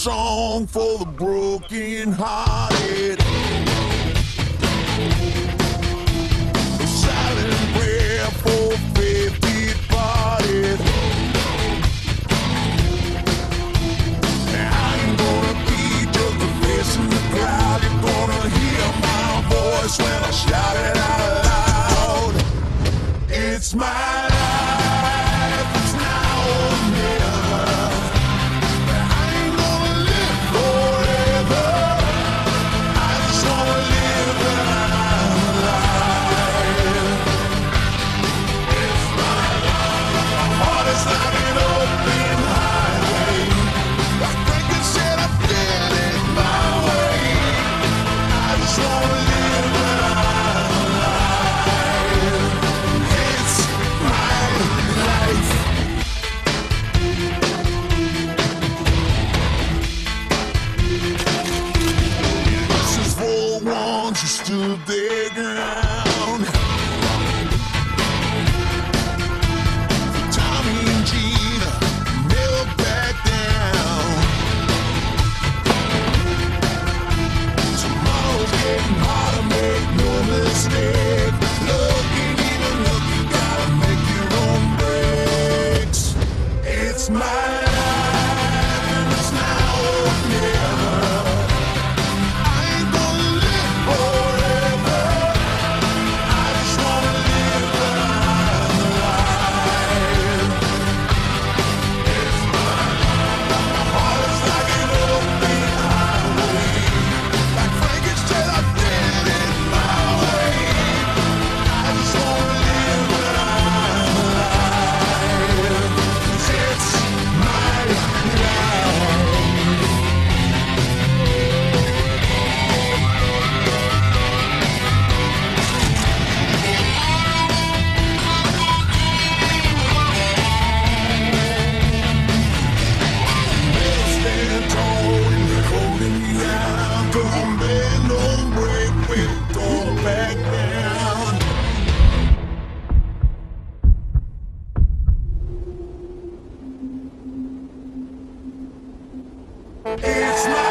song for the broken hearted. A for. I gonna be just the crowd. You're gonna hear my voice when I shout it out loud. It's my It's not.